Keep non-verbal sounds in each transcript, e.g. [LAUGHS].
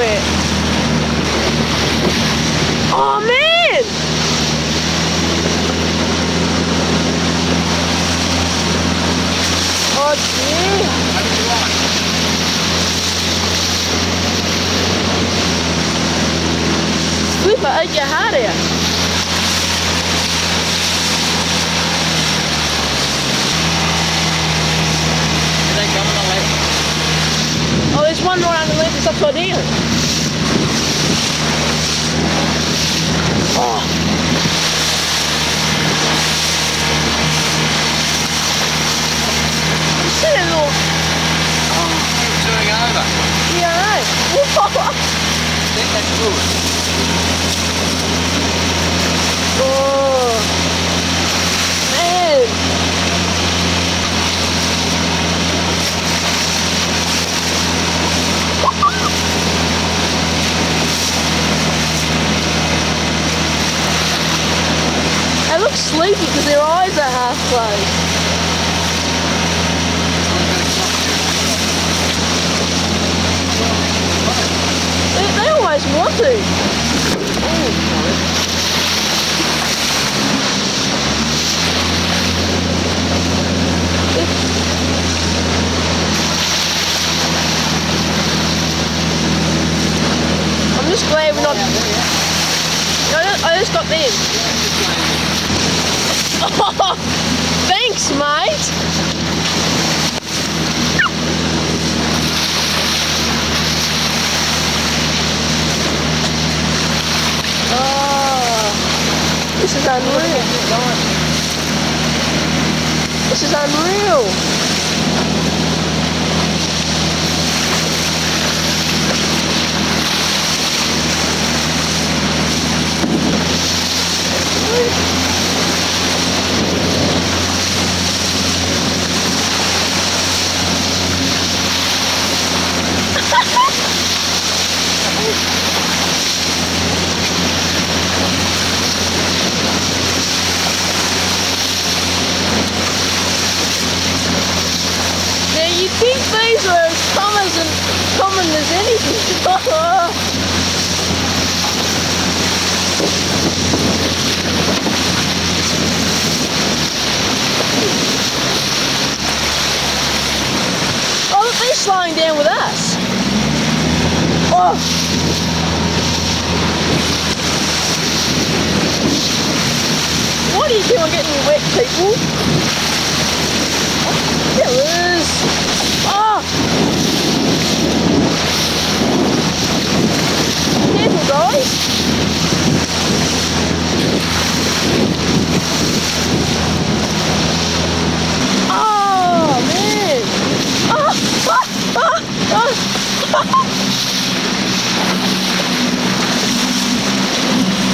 it. chorinho? Oh, [LAUGHS] thanks, mate. Oh. This is unreal. This is unreal. oh, the fish lying down with us. Oh.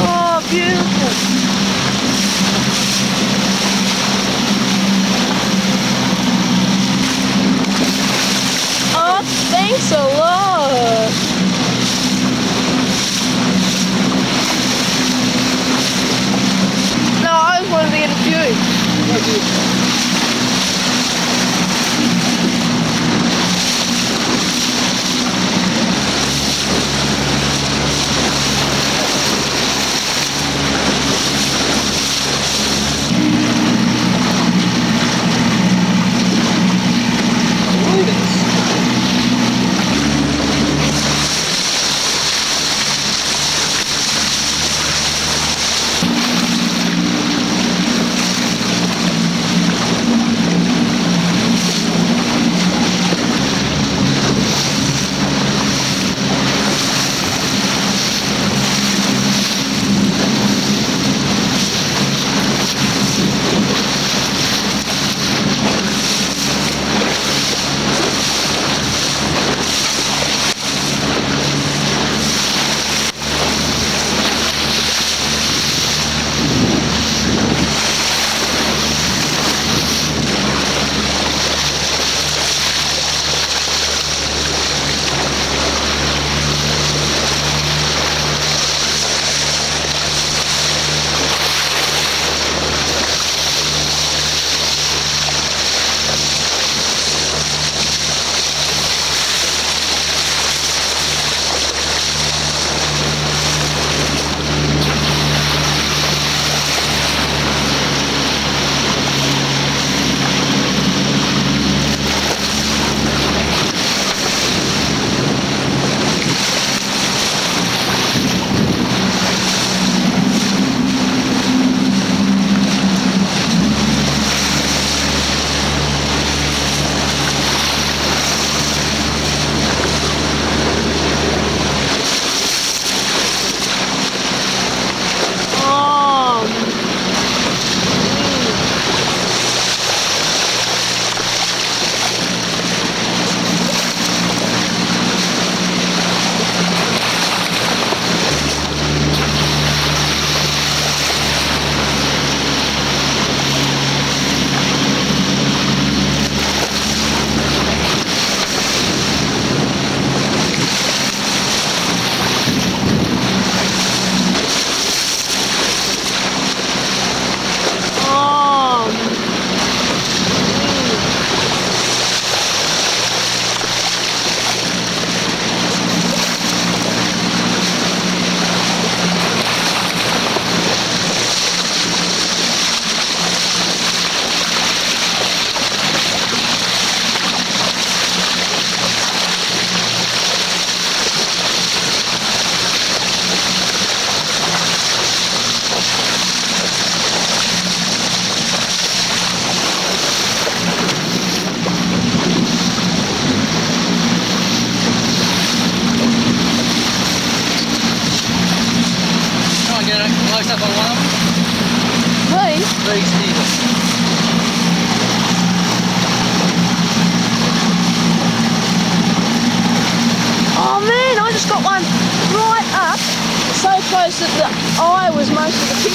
oh, beautiful. Oh, thanks a lot. No, I wanted to get a.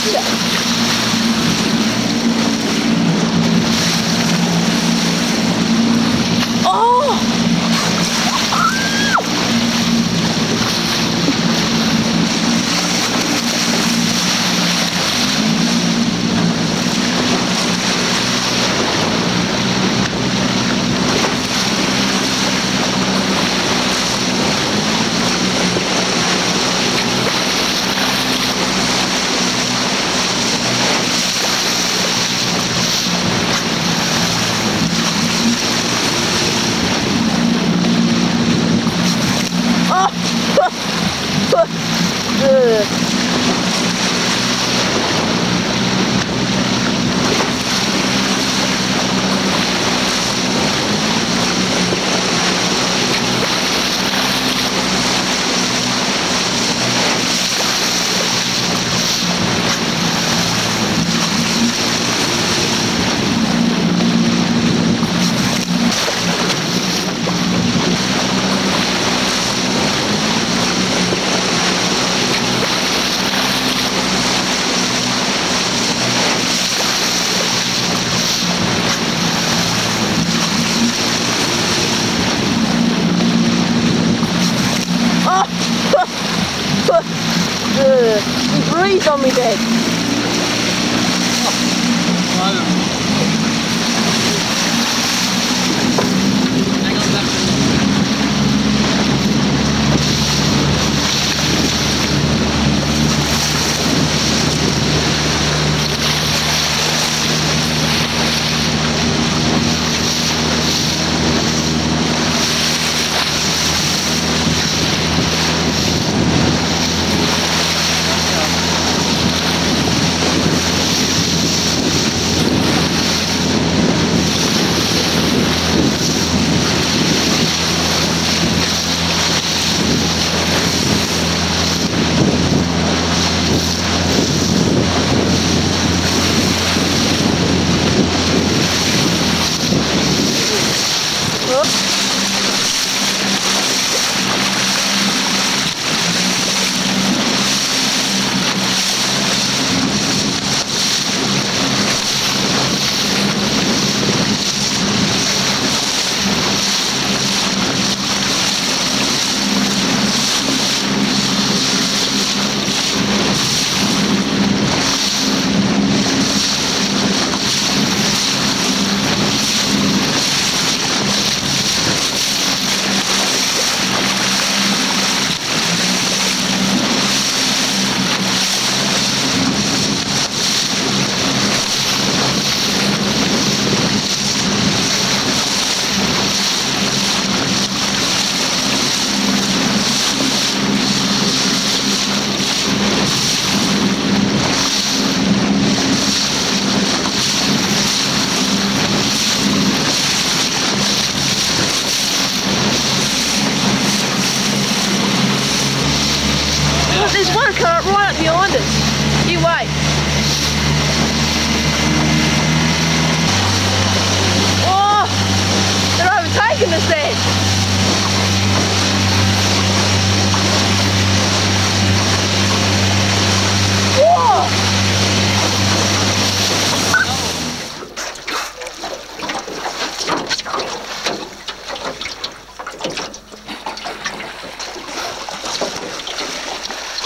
是 on me dead.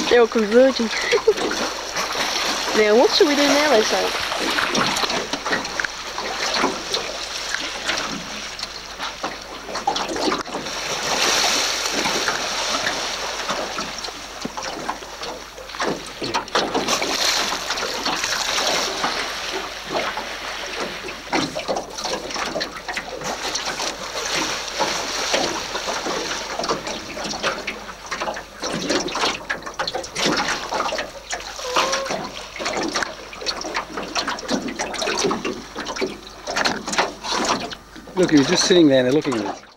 They were converging. [LAUGHS] now, what should we do now, they say? Look, he was just sitting there and they're looking at us.